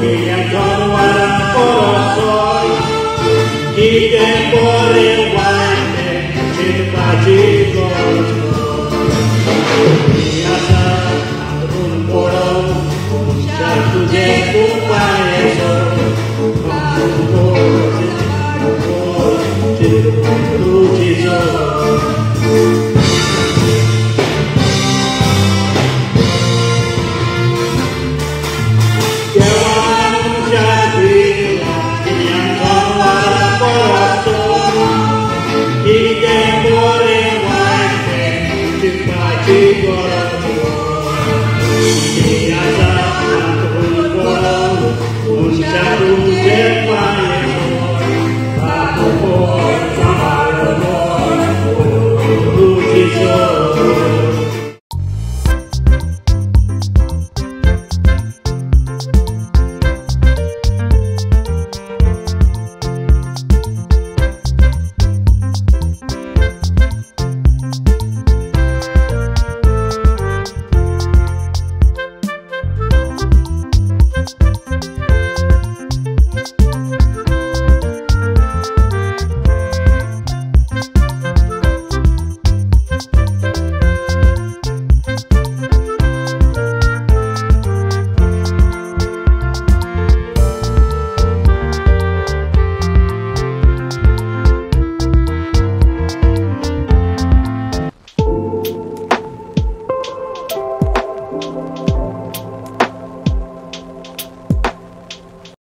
William John Warren Porosoy Chi de Pore Wande Chi Pachi Gojo Ia sa Andrun Poro Cha tu de Kupare So Kupare So Kupare So Kupare So see.